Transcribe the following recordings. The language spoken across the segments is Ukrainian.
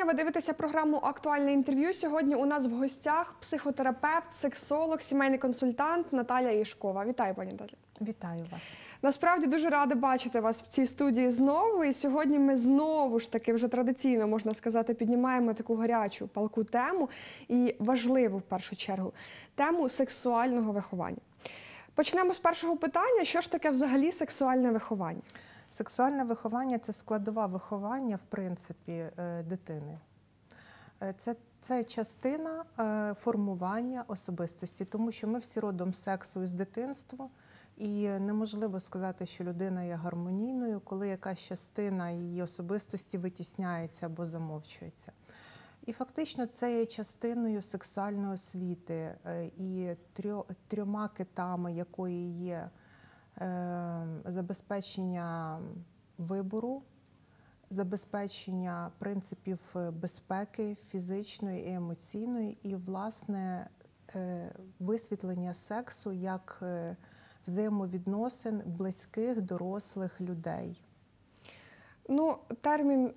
вітання. Ви дивитеся програму Актуальне інтерв'ю. Сьогодні у нас в гостях психотерапевт, сексолог, сімейний консультант Наталя Ішкова. Вітаю, пані Наталі. Вітаю вас. Насправді дуже рада бачити вас в цій студії знову. І сьогодні ми знову ж таки вже традиційно можна сказати, піднімаємо таку гарячу палку тему і важливу в першу чергу тему сексуального виховання. Почнемо з першого питання: що ж таке взагалі сексуальне виховання? Сексуальне виховання це складова виховання, в принципі, е, дитини. Е, Це, це частина е, формування особистості, тому що ми всі родом сексу із дитинства, і неможливо сказати, що людина є гармонійною, коли якась частина її особистості витісняється або замовчується. І фактично це є частиною сексуальної освіти і трьо- трьома китами, якої є забезпечення вибору, забезпечення принципів е, безпеки фізичної і емоційної, і, власне, е, висвітлення сексу як е, взаємовідносин близьких дорослих людей. Ну, термін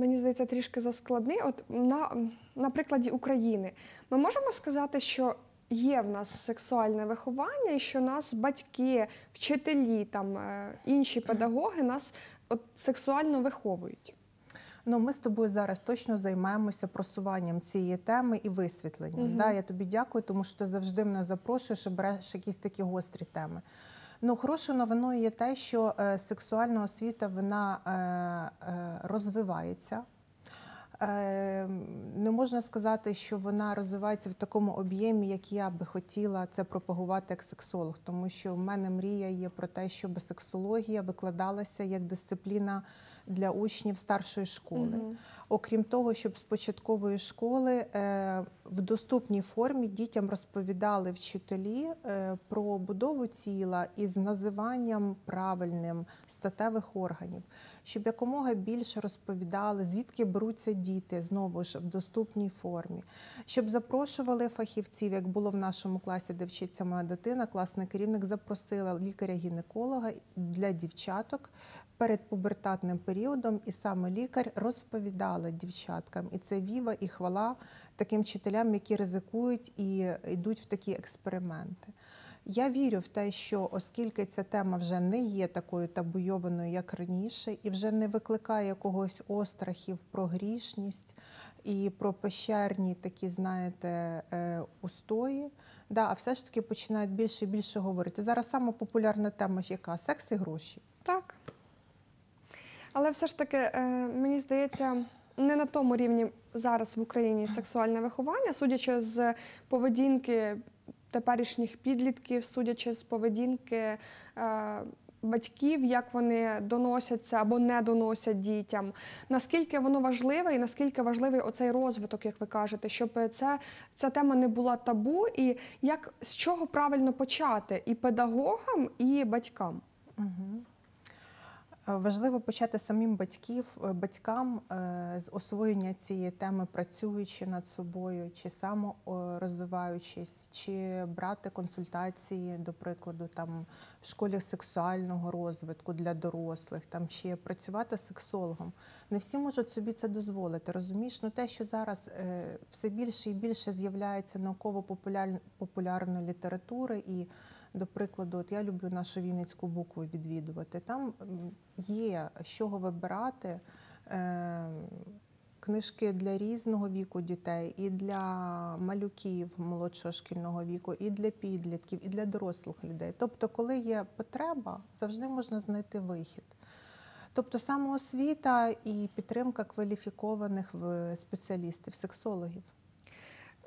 мені здається трішки заскладний. От на, на прикладі України ми можемо сказати, що є в нас сексуальне виховання, і що нас батьки, вчителі, там е, інші педагоги нас от сексуально виховують. Ну, ми з тобою зараз точно займаємося просуванням цієї теми і висвітленням. Мгм. Да, я тобі дякую, тому що ти завжди мене запрошуєш і береш якісь такі гострі теми. Ну, хорошою новиною є те, що е, сексуальна освіта вона е, розвивається. Е, не можна сказати, що вона розвивається в такому об'ємі, як я би хотіла це пропагувати як сексолог, тому що в мене мрія є про те, щоб сексологія викладалася як дисципліна для учнів старшої школи. Мгм. Окрім того, щоб з початкової школи е, в доступній формі дітям розповідали вчителі е, про будову тіла із називанням правильним статевих органів, щоб якомога більше розповідали, звідки беруться діти знову ж в доступній формі, щоб запрошували фахівців, як було в нашому класі, де вчиться моя дитина, класний керівник запросила лікаря-гінеколога для дівчаток перед пубертатним періодом, і саме лікар розповідала дівчаткам. І це віва і хвала таким вчителям, які ризикують і йдуть в такі експерименти. Я вірю в те, що оскільки ця тема вже не є такою табуйованою, як раніше, і вже не викликає якогось острахів про грішність і про пещерні такі, знаєте, е, устої, да, а все ж таки починають більше і більше говорити. Зараз сама популярна тема яка секс і гроші. Так. Але все ж таки, е, мені здається, не на тому рівні зараз в Україні сексуальне виховання, судячи з поведінки теперішніх підлітків, судячи з поведінки е, батьків, як вони доносяться або не доносять дітям. Наскільки воно важливе і наскільки важливий оцей розвиток, як ви кажете, щоб це, ця тема не була табу, і як з чого правильно почати і педагогам, і батькам. Угу. Важливо почати самим батьків, е, батькам е, з освоєння цієї теми, працюючи над собою, чи саморозвиваючись, чи брати консультації, до прикладу, там в школі сексуального розвитку для дорослих, там чи працювати сексологом. Не всі можуть собі це дозволити. Розумієш, ну те, що зараз е, все більше і більше з'являється науково-популярної літератури і до прикладу, от я люблю нашу Вінницьку букву відвідувати. Там є з чого вибирати е, книжки для різного віку дітей, і для малюків молодшого шкільного віку, і для підлітків, і для дорослих людей. Тобто, коли є потреба, завжди можна знайти вихід. Тобто самоосвіта і підтримка кваліфікованих в- спеціалістів, сексологів.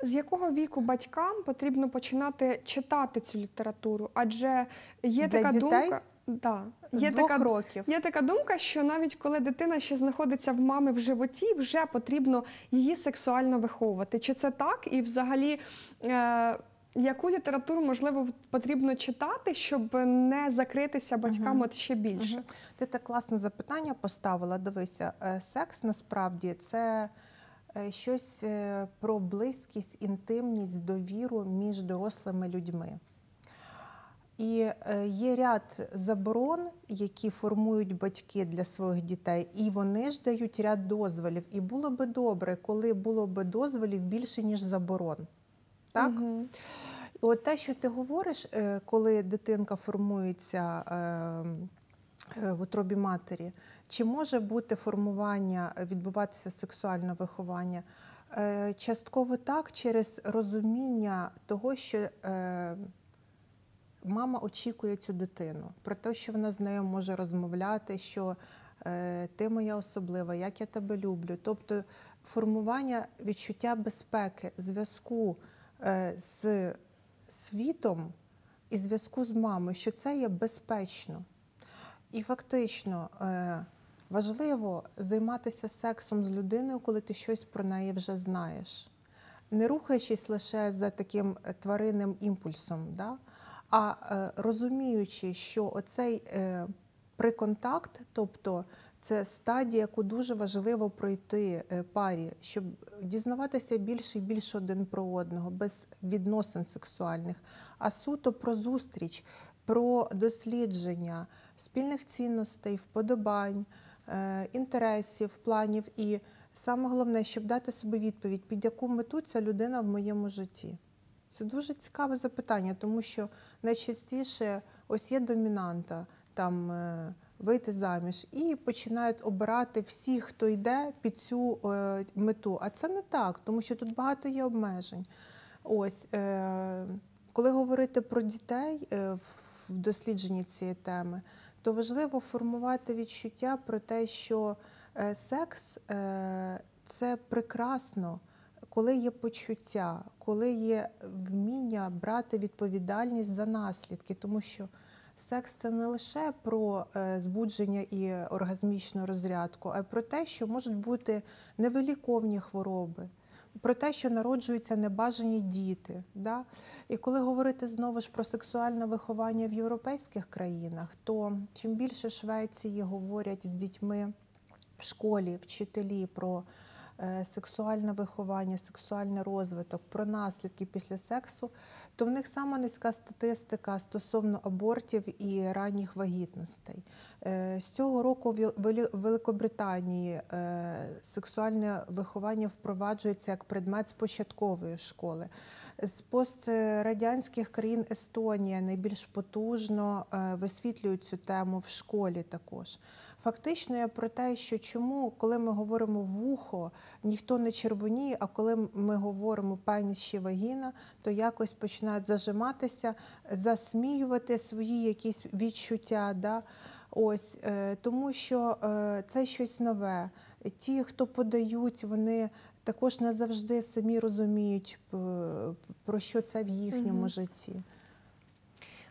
З якого віку батькам потрібно починати читати цю літературу? Адже є Для така дітей? думка, да, є двох така, років. є така думка, що навіть коли дитина ще знаходиться в мами в животі, вже потрібно її сексуально виховувати. Чи це так? І взагалі, е, яку літературу можливо потрібно читати, щоб не закритися батькам Мгм. от ще більше? Мгм. Ти так класно запитання поставила. Дивися, е, секс насправді це щось е, про близькість, інтимність, довіру між дорослими людьми. І е, є ряд заборон, які формують батьки для своїх дітей, і вони ж дають ряд дозволів. І було би добре, коли було би дозволів більше, ніж заборон. Так? І от те, що ти говориш, е, коли дитинка формується е, е, в утробі матері, чи може бути формування, е, відбуватися сексуальне виховання? Е, Частково так, через розуміння того, що е, мама очікує цю дитину, про те, що вона з нею може розмовляти, що е, ти моя особлива, як я тебе люблю. Тобто формування відчуття безпеки, зв'язку е, з світом і зв'язку з мамою, що це є безпечно. І фактично е, важливо займатися сексом з людиною, коли ти щось про неї вже знаєш, не рухаючись лише за таким е, тваринним імпульсом, да? а е, розуміючи, що оцей приконтакт, тобто це стадія, яку дуже важливо пройти парі, щоб дізнаватися більше і більше один про одного, без відносин сексуальних, а суто про зустріч, про дослідження спільних цінностей, вподобань, е, інтересів, планів. І саме головне, щоб дати собі відповідь, під яку мету ця людина в моєму житті. Це дуже цікаве запитання, тому що найчастіше ось є домінанта там е, вийти заміж і починають обирати всіх, хто йде під цю е, мету. А це не так, тому що тут багато є обмежень. Ось коли говорити про дітей в дослідженні цієї теми, то важливо формувати відчуття про те, що е, секс е, це прекрасно, коли є почуття, коли є вміння брати відповідальність за наслідки, тому що секс це не лише про е, збудження і оргазмічну розрядку, а про те, що можуть бути невиліковні хвороби. Про те, що народжуються небажані діти. Да? І коли говорити знову ж про сексуальне виховання в європейських країнах, то чим більше Швеції говорять з дітьми в школі, вчителі про сексуальне виховання, сексуальний розвиток, про наслідки після сексу, то в них сама низька статистика стосовно абортів і ранніх вагітностей. Е, З цього року в Вели- Великобританії е, сексуальне виховання впроваджується як предмет з початкової школи. З пострадянських країн Естонія найбільш потужно е, висвітлюють цю тему в школі також. Фактично я про те, що чому, коли ми говоримо вухо, ніхто не червоніє, а коли ми говоримо чи вагіна, то якось починають зажиматися, засміювати свої якісь відчуття. Да? Ось, е, тому що е, це щось нове. Ті, хто подають, вони також не завжди самі розуміють, е, про що це в їхньому Мгм. житті.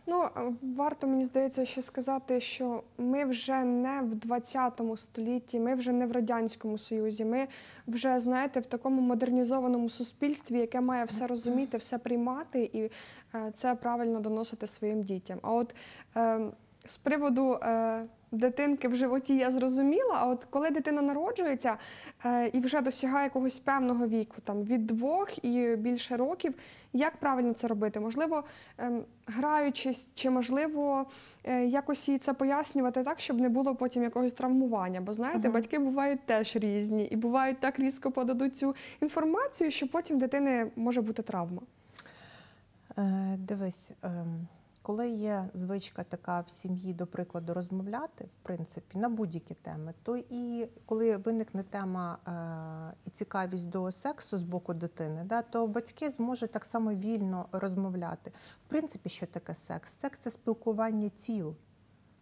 Ну, варто мені здається ще сказати, що ми вже не в 20 столітті, ми вже не в радянському союзі. Ми вже знаєте в такому модернізованому суспільстві, яке має все розуміти, все приймати і е, це правильно доносити своїм дітям. А от е, з приводу е, дитинки в животі я зрозуміла. А от коли дитина народжується е, і вже досягає якогось певного віку, там від двох і більше років, як правильно це робити? Можливо, ем, граючись, чи можливо е, якось їй це пояснювати так, щоб не було потім якогось травмування. Бо знаєте, Мгм. батьки бувають теж різні і бувають так різко подадуть цю інформацію, що потім дитини може бути травма. Е, Дивись, ем, коли є звичка така в сім'ї, до прикладу, розмовляти, в принципі, на будь-які теми, то і коли виникне тема е, і цікавість до сексу з боку дитини, да, то батьки зможуть так само вільно розмовляти. В принципі, що таке секс? Секс це спілкування тіл.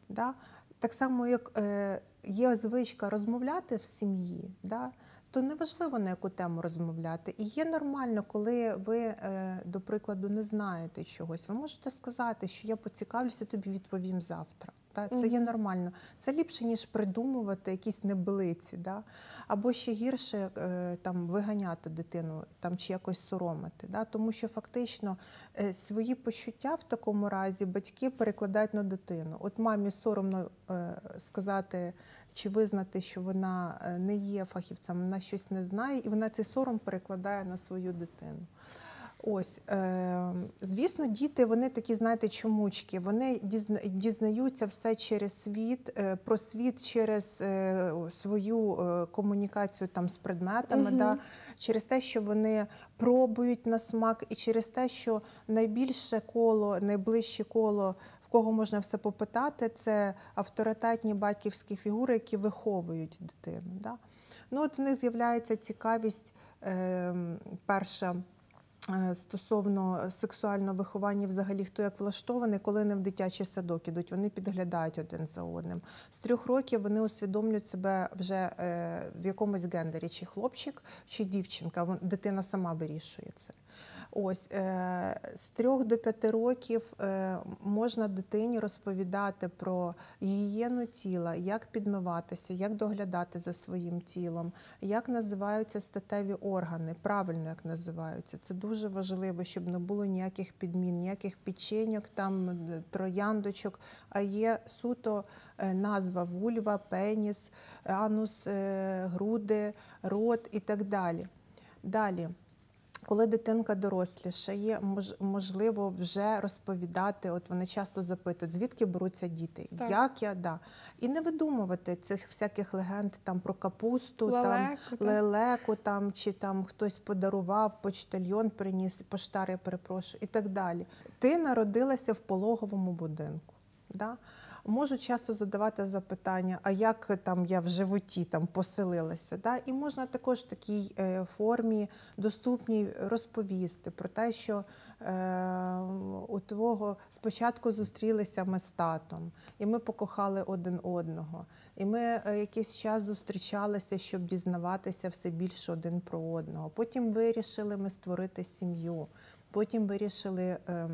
Да? Так само, як е, є звичка розмовляти в сім'ї, да? То неважливо на яку тему розмовляти. І є нормально, коли ви, е, до прикладу, не знаєте чогось. Ви можете сказати, що я поцікавлюся, тобі відповім завтра. Та? Це є нормально. Це ліпше, ніж придумувати якісь небилиці, да? або ще гірше е, там, виганяти дитину там, чи якось соромити. Да? Тому що фактично е, свої почуття в такому разі батьки перекладають на дитину. От мамі соромно е, сказати чи визнати, що вона не є фахівцем, вона щось не знає, і вона цей сором перекладає на свою дитину. Ось, е, звісно, діти вони такі, знаєте, чомучки. Вони дізна- дізнаються все через світ, е, про світ через е, свою е, комунікацію там з предметами, Мгм. да, через те, що вони пробують на смак, і через те, що найбільше коло, найближче коло, в кого можна все попитати, це авторитетні батьківські фігури, які виховують дитину. Да. Ну, от в них з'являється цікавість е, перша. Е, Стосовно сексуального виховання, взагалі хто як влаштований, коли вони в дитячий садок ідуть, вони підглядають один за одним. З трьох років вони усвідомлюють себе вже е, в якомусь гендері, чи хлопчик, чи дівчинка. Дитина сама вирішує це. Ось е, з трьох до п'яти років е, можна дитині розповідати про гігієну тіла, як підмиватися, як доглядати за своїм тілом, як називаються статеві органи, правильно як називаються. Це дуже важливо, щоб не було ніяких підмін, ніяких печеньок, там е, трояндочок, а є суто назва вульва, пеніс, анус, груди, рот і так далі. Далі. Коли дитинка дорослішає, мож- можливо вже розповідати. От вони часто запитують, звідки беруться діти, Так. як я да. І не видумувати цих всяких легенд там про капусту, там Лелеку, так? лелеку, там чи там хтось подарував, почтальйон приніс, поштар, я перепрошую, і так далі. Ти народилася в пологовому будинку. Да? Можу часто задавати запитання, а як там я в животі там поселилася? Да? І можна також в такій е, формі доступній розповісти про те, що е, у твого спочатку зустрілися ми з татом, і ми покохали один одного. І ми е, якийсь час зустрічалися, щоб дізнаватися все більше один про одного. Потім вирішили ми створити сім'ю. Потім вирішили. е,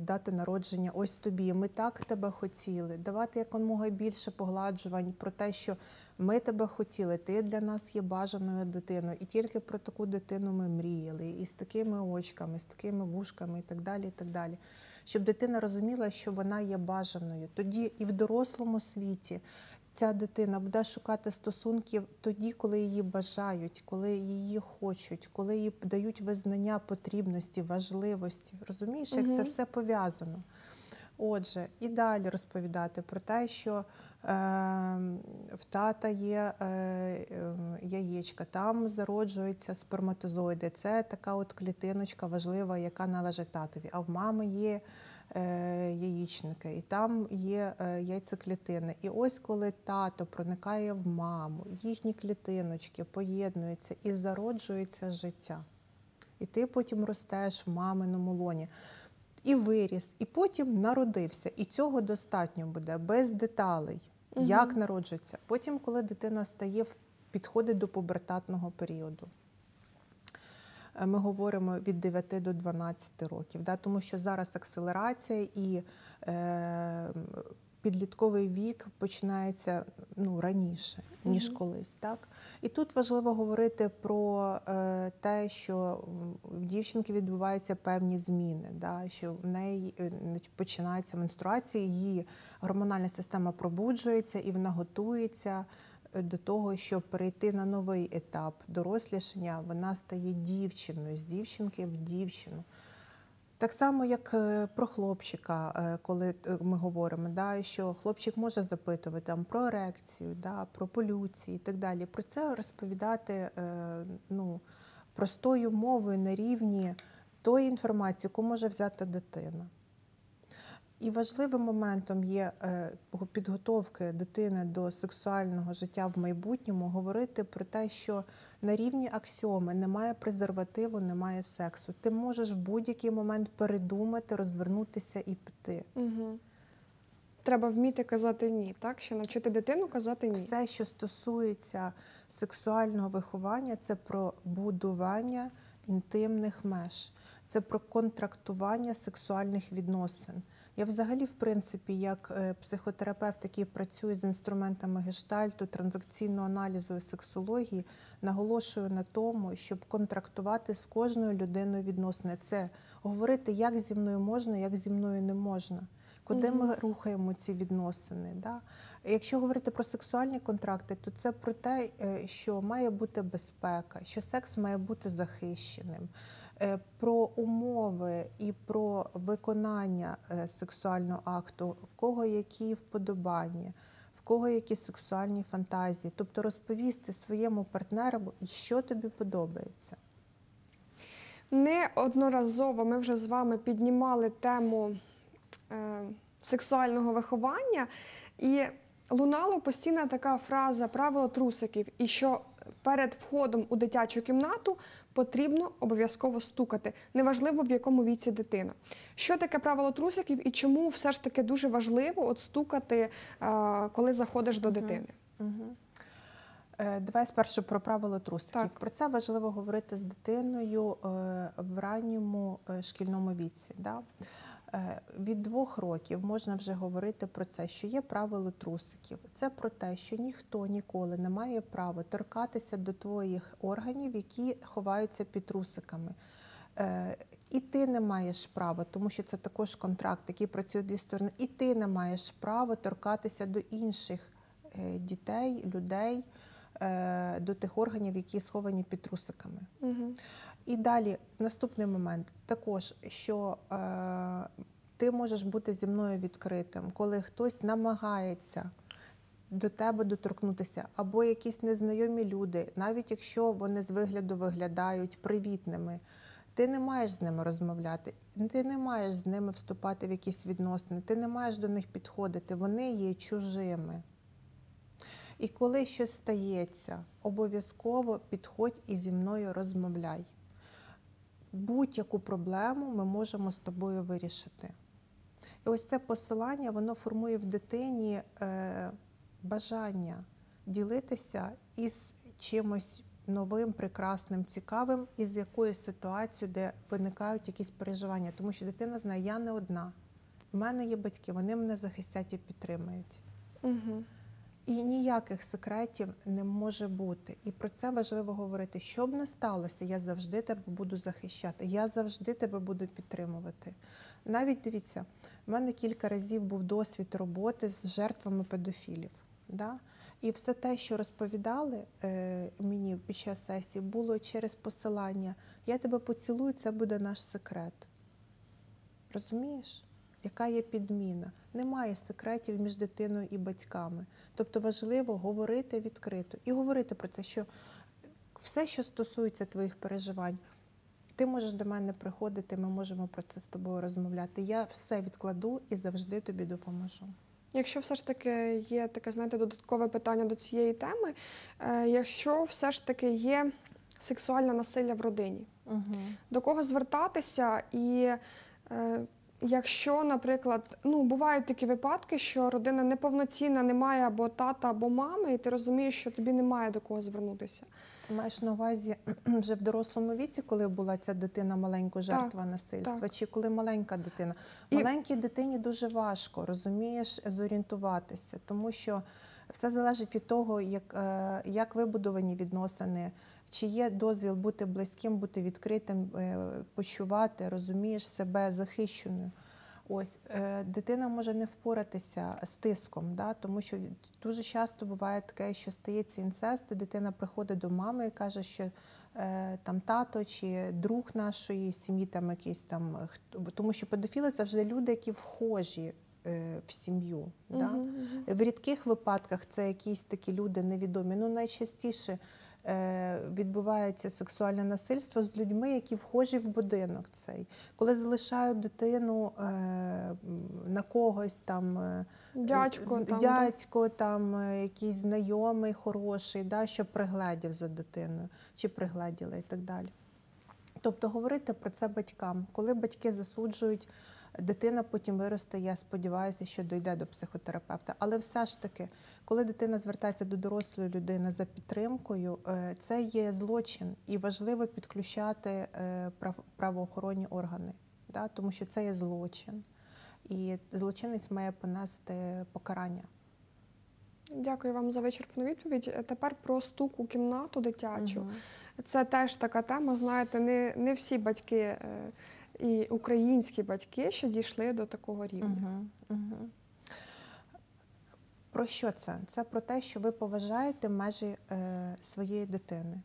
Дати народження, ось тобі. Ми так тебе хотіли. Давати якомога більше погладжувань про те, що ми тебе хотіли. Ти для нас є бажаною дитиною, і тільки про таку дитину ми мріяли, і з такими очками, з такими вушками, і так далі. і так далі. Щоб дитина розуміла, що вона є бажаною. Тоді і в дорослому світі ця дитина буде шукати стосунків тоді, коли її бажають, коли її хочуть, коли їй дають визнання потрібності, важливості. Розумієш, як це все пов'язано. Отже, і далі розповідати про те, що е, в тата є е, е, яєчка, там зароджуються сперматозоїди. Це така от клітиночка важлива, яка належить татові. А в мами є е, яєчники, і там є е, яйцеклітини. І ось коли тато проникає в маму, їхні клітиночки поєднуються і зароджується життя. І ти потім ростеш в маминому лоні. І виріс, і потім народився. І цього достатньо буде без деталей, Мгм. як народжується. Потім, коли дитина стає підходить до пубертатного періоду. Е, Ми говоримо від 9 до 12 років, да, тому що зараз акселерація і е, підлітковий вік починається ну, раніше, ніж Мгм. колись. Так? І тут важливо говорити про е, те, що в дівчинки відбуваються певні зміни, да, що в неї е, починається менструація, її гормональна система пробуджується і вона готується до того, щоб перейти на новий етап дорослішання, вона стає дівчиною з дівчинки в дівчину. Так само, як е, про хлопчика, е, коли е, ми говоримо, да, що хлопчик може запитувати там, про ерекцію, да, про полюції і так далі. Про це розповідати ну, простою мовою на рівні тої інформації, яку може взяти дитина. І важливим моментом є е, підготовки дитини до сексуального життя в майбутньому говорити про те, що на рівні аксіоми немає презервативу, немає сексу. Ти можеш в будь-який момент передумати, розвернутися і піти. Угу. Треба вміти казати ні, так? Ще навчити дитину казати ні. Все, що стосується сексуального виховання, це про будування інтимних меж, це про контрактування сексуальних відносин. Я взагалі, в принципі, як е, психотерапевт, який працює з інструментами гештальту, транзакційного аналізу і сексології, наголошую на тому, щоб контрактувати з кожною людиною відносини. Це говорити, як зі мною можна, як зі мною не можна. Куди ми рухаємо ці відносини? Да? Якщо говорити про сексуальні контракти, то це про те, е, що має бути безпека, що секс має бути захищеним, Про умови і про виконання е, сексуального акту, в кого які вподобання, в кого які сексуальні фантазії, тобто розповісти своєму партнеру, що тобі подобається. Неодноразово ми вже з вами піднімали тему е, сексуального виховання, і лунала постійна така фраза правило трусиків, і що перед входом у дитячу кімнату потрібно обов'язково стукати, неважливо в якому віці дитина. Що таке правило трусиків і чому все ж таки дуже важливо от стукати, е, коли заходиш до дитини? Угу. Давай спершу про правило трусиків. Так. Про це важливо говорити з дитиною е, в ранньому шкільному віці. Да? Е, Від двох років можна вже говорити про це, що є правило трусиків. Це про те, що ніхто ніколи не має права торкатися до твоїх органів, які ховаються під трусиками. Е, І ти не маєш права, тому що це також контракт, який працює дві сторони. І ти не маєш права торкатися до інших е, дітей, людей, до тих органів, які сховані під трусиками. Угу. І далі наступний момент також, що е, ти можеш бути зі мною відкритим, коли хтось намагається до тебе доторкнутися, або якісь незнайомі люди, навіть якщо вони з вигляду виглядають привітними. Ти не маєш з ними розмовляти, ти не маєш з ними вступати в якісь відносини, ти не маєш до них підходити, вони є чужими. І коли щось стається, обов'язково підходь і зі мною розмовляй. Будь-яку проблему ми можемо з тобою вирішити. І ось це посилання воно формує в дитині е, бажання ділитися із чимось новим, прекрасним, цікавим, із якоюсь ситуацією, де виникають якісь переживання. Тому що дитина знає, я не одна. У мене є батьки, вони мене захистять і підтримають. Угу. І ніяких секретів не може бути. І про це важливо говорити. Що б не сталося, я завжди тебе буду захищати, я завжди тебе буду підтримувати. Навіть дивіться, в мене кілька разів був досвід роботи з жертвами педофілів. Да? І все те, що розповідали е, мені під час сесії, було через посилання. Я тебе поцілую, це буде наш секрет. Розумієш? Яка є підміна? Немає секретів між дитиною і батьками. Тобто важливо говорити відкрито і говорити про це, що все, що стосується твоїх переживань, ти можеш до мене приходити, ми можемо про це з тобою розмовляти. Я все відкладу і завжди тобі допоможу. Якщо все ж таки є таке, знаєте, додаткове питання до цієї теми, е, якщо все ж таки є сексуальне насилля в родині, Угу. до кого звертатися і. Якщо, наприклад, ну бувають такі випадки, що родина неповноцінна, немає або тата, або мами, і ти розумієш, що тобі немає до кого звернутися. Ти маєш на увазі вже в дорослому віці, коли була ця дитина маленька жертва насильства, так. чи коли маленька дитина? І- Маленькій дитині дуже важко розумієш зорієнтуватися, тому що все залежить від того, як, е, як вибудовані відносини, чи є дозвіл бути близьким, бути відкритим, е, почувати, розумієш себе захищеною. Ось е, дитина може не впоратися з тиском, да, тому що дуже часто буває таке, що стається інцест, і дитина приходить до мами і каже, що е, там тато чи друг нашої сім'ї, там якийсь там хто, тому що педофіли завжди люди, які вхожі в сім'ю. Да? Мгм, мгм. В рідких випадках це якісь такі люди невідомі. Ну найчастіше відбувається сексуальне насильство з людьми, які вхожі в будинок цей. Коли залишають дитину е, на когось там. е, Дядько там, дядько, там е, якийсь знайомий, хороший, да, що пригледів за дитиною, чи пригледіла і так далі. Тобто говорити про це батькам. Коли батьки засуджують, дитина потім виросте, я сподіваюся, що дійде до психотерапевта. Але все ж таки, коли дитина звертається до дорослої людини за підтримкою, е, це є злочин, і важливо підключати е, правоохоронні органи, да, тому що це є злочин. І злочинець має понести покарання. Дякую вам за вичерпну відповідь. Тепер про стук у кімнату дитячу. Мгм. Це теж така тема. Знаєте, не, не всі батьки е, і українські батьки ще дійшли до такого рівня. Угу, угу. Про що це? Це про те, що ви поважаєте межі е, своєї дитини.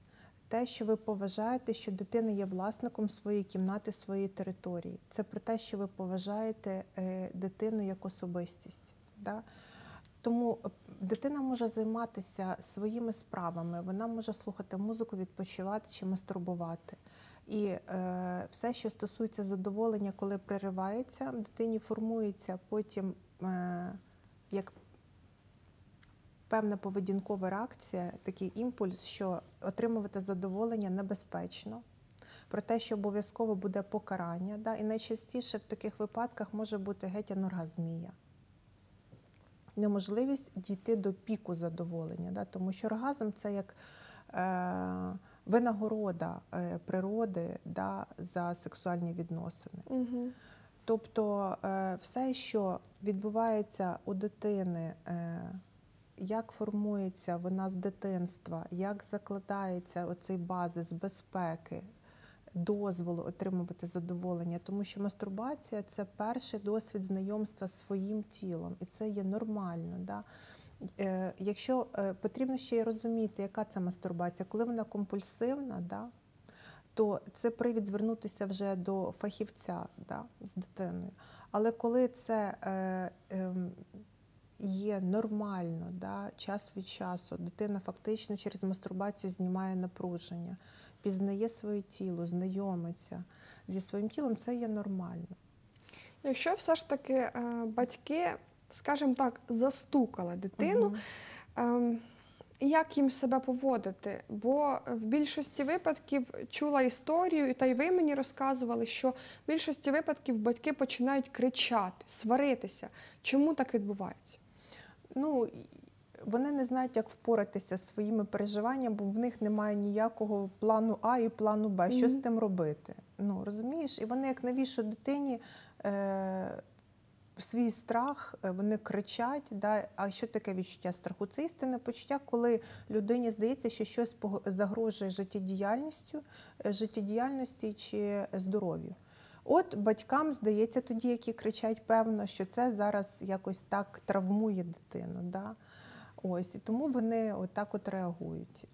те, що ви поважаєте, що дитина є власником своєї кімнати, своєї території. Це про те, що ви поважаєте е, дитину як особистість. Да? Тому е, дитина може займатися своїми справами, вона може слухати музику, відпочивати чи мастурбувати. І е, все, що стосується задоволення, коли переривається, дитині формується потім е, як певна поведінкова реакція, такий імпульс, що отримувати задоволення небезпечно. Про те, що обов'язково буде покарання, да? і найчастіше в таких випадках може бути геть аноргазмія. Неможливість дійти до піку задоволення, да? тому що оргазм це як е, винагорода е, природи да, за сексуальні відносини. Угу. Тобто е, все, що відбувається у дитини, е, як формується вона з дитинства, як закладається оцей базис безпеки, дозволу отримувати задоволення, тому що мастурбація це перший досвід знайомства з своїм тілом, і це є нормально. Да? Е, Якщо е, потрібно ще й розуміти, яка це мастурбація, коли вона компульсивна, да, то це привід звернутися вже до фахівця да, з дитиною. Але коли це е, е, є нормально, да, час від часу, дитина фактично через мастурбацію знімає напруження, пізнає своє тіло, знайомиться зі своїм тілом, це є нормально. Якщо все ж таки е, батьки, скажімо так, застукали дитину, ем, як їм себе поводити? Бо в більшості випадків чула історію, і та й ви мені розказували, що в більшості випадків батьки починають кричати, сваритися. Чому так відбувається? Ну, вони не знають, як впоратися зі своїми переживаннями, бо в них немає ніякого плану А і плану Б. Що з тим робити? Ну, розумієш? І вони, як навіщо дитині е, свій страх, е, вони кричать. Да? А що таке відчуття страху? Це істинне почуття, коли людині здається, що щось загрожує життєдіяльністю, е, життєдіяльності чи здоров'ю. От батькам здається тоді, які кричать, певно, що це зараз якось так травмує дитину. Да? Ось, і тому вони отак от реагують.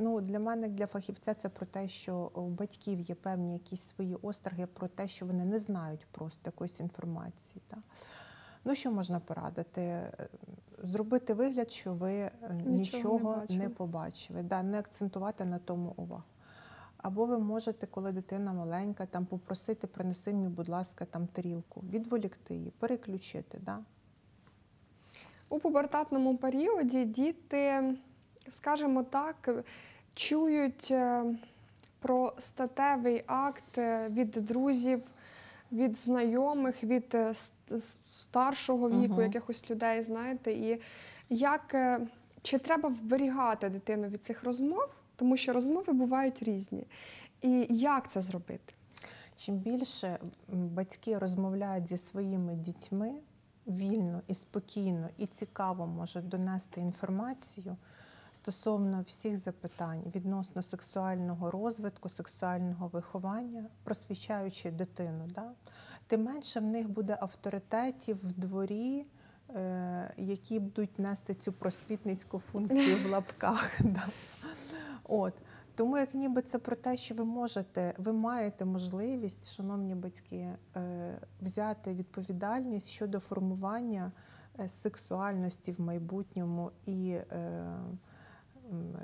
Е, Ну, для мене, як для фахівця, це про те, що у батьків є певні якісь свої остроги про те, що вони не знають просто якоїсь інформації. Да? Ну, що можна порадити? Е, Зробити вигляд, що ви е, Нічого нічого, не не побачили, да, не акцентувати на тому увагу. Або ви можете, коли дитина маленька, там попросити, принеси мені, будь ласка, там тарілку, відволікти її, переключити. Да? У пубертатному періоді діти, скажімо так, чують е, про статевий акт е, від друзів, від знайомих, від е, старшого віку, Мгм. якихось людей, знаєте, і як чи треба вберігати дитину від цих розмов, тому що розмови бувають різні. І як це зробити? Чим більше батьки розмовляють зі своїми дітьми вільно і спокійно і цікаво можуть донести інформацію стосовно всіх запитань відносно сексуального розвитку, сексуального виховання, просвічаючи дитину, да? тим менше в них буде авторитетів в дворі. е, Які будуть нести цю просвітницьку функцію в лапках. Да. От. Тому як ніби це про те, що ви можете, ви маєте можливість, шановні батьки, е, взяти відповідальність щодо формування е, сексуальності в майбутньому і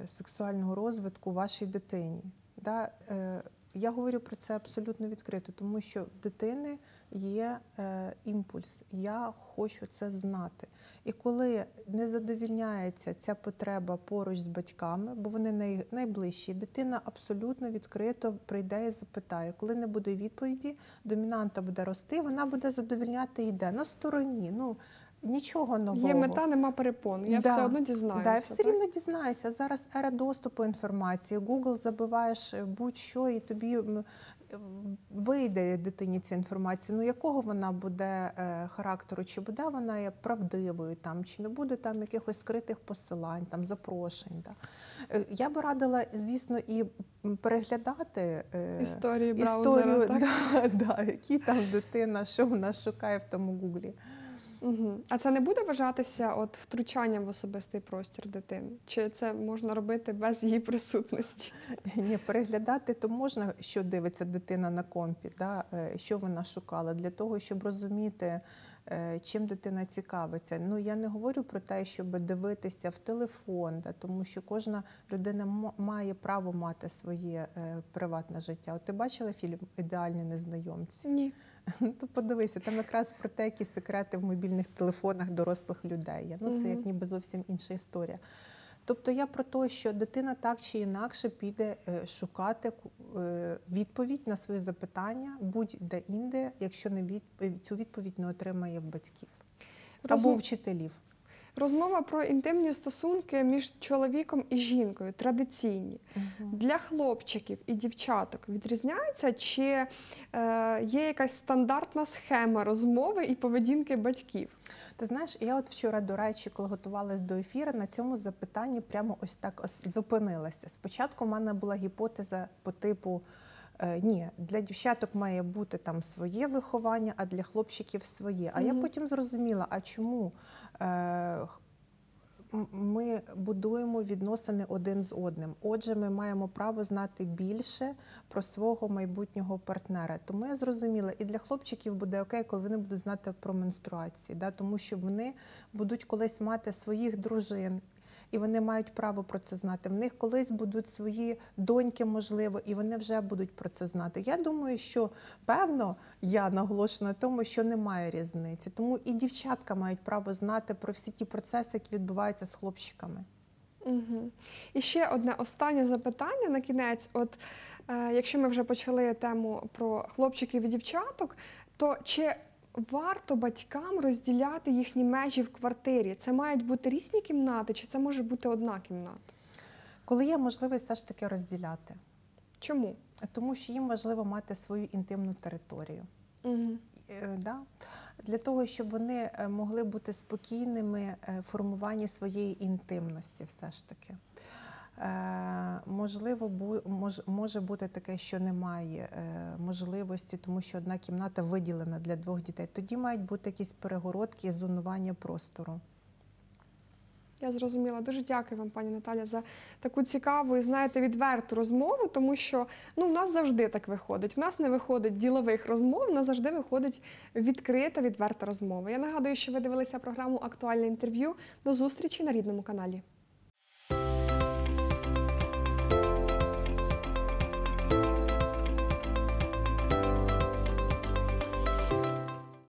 сексуального розвитку вашій дитині. Да? Е, Я говорю про це абсолютно відкрито, тому що в дитини є е, імпульс. Я хочу це знати. І коли не задовільняється ця потреба поруч з батьками, бо вони най, найближчі, дитина абсолютно відкрито прийде і запитає. Коли не буде відповіді, домінанта буде рости, вона буде задовільняти йде на стороні. Ну нічого нового. Є мета, нема перепон. Я Да, все одно дізнаюся. Да, я все так? рівно дізнаюся. Зараз ера доступу інформації. Google забиваєш е, будь-що, і тобі е, вийде дитині ця інформація. Ну якого вона буде е, характеру? Чи буде вона правдивою там, чи не буде там якихось скритих посилань, там запрошень. Да? Я би радила, звісно, і переглядати. е, Історії браузера, Історію, так? да, да, які там дитина, що вона шукає в тому гуглі. Угу. А це не буде вважатися от втручанням в особистий простір дитини? Чи це можна робити без її присутності? Ні, переглядати то можна, що дивиться дитина на компі, да? е, що вона шукала, для того, щоб розуміти, чим дитина цікавиться. Ну я не говорю про те, щоб дивитися в телефон, да? тому що кожна людина має право мати своє е, приватне життя. От ти бачила фільм Ідеальні незнайомці? Ні. Ну, то подивися, там якраз про те, які секрети в мобільних телефонах дорослих людей. Ну, це як ніби зовсім інша історія. Тобто я про те, що дитина так чи інакше піде е, шукати е, відповідь на свої запитання будь-де інде, якщо не від... цю відповідь не отримає в батьків або Розум- у вчителів. Розмова про інтимні стосунки між чоловіком і жінкою традиційні. Для хлопчиків і дівчаток відрізняється, чи е, є якась стандартна схема розмови і поведінки батьків? Ти знаєш, я от вчора, до речі, коли готувалась до ефіру, на цьому запитанні прямо ось так ось зупинилася. Спочатку в мене була гіпотеза по типу. Е, Ні, для дівчаток має бути там своє виховання, а для хлопчиків своє. А я потім зрозуміла, а чому е, ми будуємо відносини один з одним. Отже, ми маємо право знати більше про свого майбутнього партнера. Тому я зрозуміла, і для хлопчиків буде окей, коли вони будуть знати про менструації, да? тому що вони будуть колись мати своїх дружин. І вони мають право про це знати. В них колись будуть свої доньки, можливо, і вони вже будуть про це знати. Я думаю, що певно я наголошую на тому, що немає різниці. Тому і дівчатка мають право знати про всі ті процеси, які відбуваються з хлопчиками. Угу. І ще одне останнє запитання на кінець. От е, якщо ми вже почали тему про хлопчиків і дівчаток, то чи варто батькам розділяти їхні межі в квартирі? Це мають бути різні кімнати, чи це може бути одна кімната? Коли є можливість все ж таки розділяти, Чому? тому що їм важливо мати свою інтимну територію. Угу. Да? Для того, щоб вони е, могли бути спокійними е, в формуванні своєї інтимності, все ж таки. Е, можливо, може бути таке, що немає е, можливості, тому що одна кімната виділена для двох дітей. Тоді мають бути якісь перегородки і зонування простору. Я зрозуміла. Дуже дякую вам, пані Наталя, за таку цікаву і знаєте відверту розмову, тому що ну в нас завжди так виходить. В нас не виходить ділових розмов, в нас завжди виходить відкрита, відверта розмова. Я нагадую, що ви дивилися програму Актуальне інтерв'ю. До зустрічі на рідному каналі.